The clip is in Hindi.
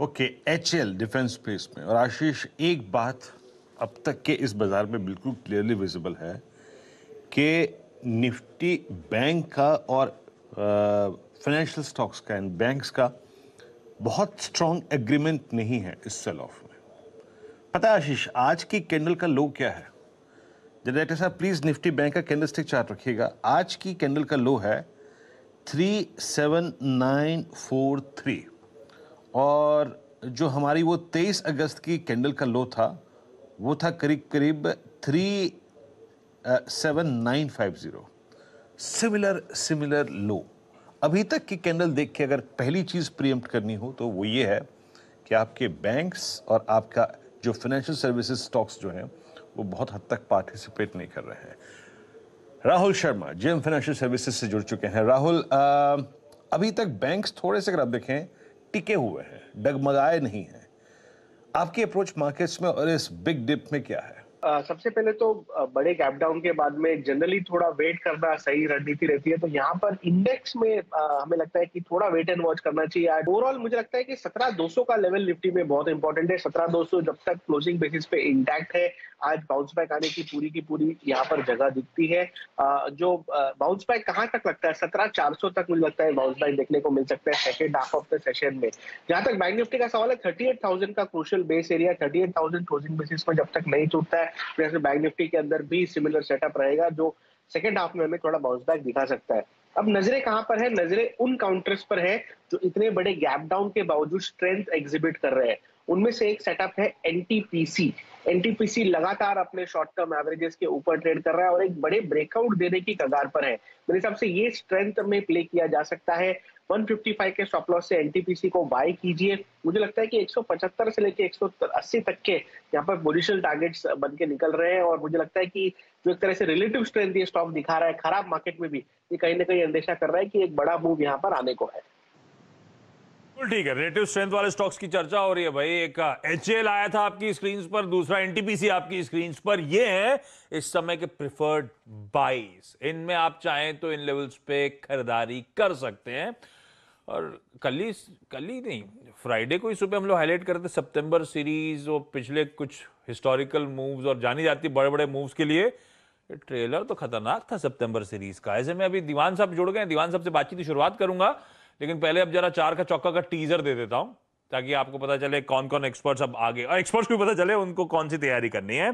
Okay H L defence space में और आशीष, एक बात अब तक के इस बाज़ार में बिल्कुल क्लियरली विजिबल है कि निफ्टी बैंक का और फाइनेंशियल स्टॉक्स का एंड बैंक्स का बहुत स्ट्रॉन्ग एग्रीमेंट नहीं है इस सेल ऑफ़ में। पता है आशीष, आज की कैंडल का लो क्या है? जनरेटर साहब प्लीज़ निफ्टी बैंक का कैंडल स्टिक चार्ट रखिएगा। आज की कैंडल का लो है three seven nine four three और जो हमारी वो 23 अगस्त की कैंडल का लो था वो था करीब करीब three seven nine five zero similar similar low अभी तक की कैंडल देख के अगर पहली चीज़ प्रियम्प्ट करनी हो तो वो ये है कि आपके बैंक्स और आपका जो फाइनेंशियल सर्विसेज़ स्टॉक्स जो हैं वो बहुत हद तक पार्टिसिपेट नहीं कर रहे हैं। Rahul Sharma GeM financial services से जुड़ चुके हैं। राहुल आ, अभी तक बैंक्स थोड़े से अगर आप देखें टिके हुए हैं डगमगाए नहीं हैं। आपकी अप्रोच मार्केट्स में और इस बिग डिप में क्या है? Uh, सबसे पहले तो बड़े गैप डाउन के बाद में जनरली थोड़ा वेट करना सही रणनीति रहती है। तो यहाँ पर इंडेक्स में uh, हमें लगता है कि थोड़ा वेट एंड वॉच करना चाहिए। ओवरऑल मुझे लगता है कि सत्रह दो का लेवल निफ्टी में बहुत इंपॉर्टेंट है। सत्रह दो जब तक क्लोजिंग बेसिस पे इंटैक्ट है आज बाउंस बैक आने की पूरी की पूरी यहाँ पर जगह दिखती है। जो बाउंस बैक कहाँ तक लगता है? सत्रह चार सौ तक मुझे लगता है बाउंस बैक देखने को मिल सकता है second half of the session में। जहाँ तक बैंक निफ्टी का सवाल है थर्टी एट थाउज़ेंड का crucial base area thirty eight thousand closing basis में जब तक नहीं टूटता है वैसे बैंक निफ्टी के अंदर भी सिमिलर सेटअप रहेगा, जो सेकेंड हाफ़ में हमें थोड़ा बाउंस बैक दिखा सकता है। अब नज़रें कहाँ पर है? नज़रें उन काउंटर्स पर है, जो इतने बड़े गैप डाउन के बावजूद स्ट्रेंथ एग्जिबिट कर रहे हैं। उनमें से एक सेटअप है एनटीपीसी एनटीपीसी लगातार अपने शॉर्ट टर्म एवरेजेस के ऊपर ट्रेड कर रहा है और एक बड़े ब्रेकआउट देने की कगार पर है। मेरे हिसाब से ये स्ट्रेंथ में प्ले किया जा सकता है। 155 के स्टॉप लॉस से एनटीपीसी को बाय कीजिए। मुझे लगता है कि 175 से लेके 180 तक के यहाँ पर पोजिशनल टारगेट्स बन के निकल रहे हैं और मुझे लगता है कि जो एक तरह से रिलेटिव स्ट्रेंथ ये स्टॉक दिखा रहा है, खराब मार्केट में भी, ये कहीं ना कहीं अंदेशा कर रहा है कि एक बड़ा मूव यहाँ पर आने को है। ठीक है। रिलेटिव स्ट्रेंथ वाले स्टॉक्स की चर्चा हो रही है भाई। एक एचएल आया था आपकी स्क्रीन पर, दूसरा एनटीपीसी आपकी स्क्रीन पर। ये है इस समय के प्रिफर्ड बाइस इनमें आप चाहें तो इन लेवल्स पे खरीदारी कर सकते हैं। और कल ही कल ही नहीं फ्राइडे को ही सुबह हम लोग हाईलाइट करते सितंबर सीरीज़ और पिछले कुछ हिस्टोरिकल मूव्स और जानी जाती बड़े बड़े मूव्स के लिए। ट्रेलर तो खतरनाक था सितंबर सीरीज़ का। ऐसे में अभी दीवान साहब जुड़ गए दीवान साहब से बातचीत की शुरुआत करूँगा। लेकिन पहले अब जरा चार का चौका का टीजर दे देता हूँ, ताकि आपको पता चले कौन कौन एक्सपर्ट्स अब आगे और एक्सपर्ट्स को पता चले उनको कौन सी तैयारी करनी है।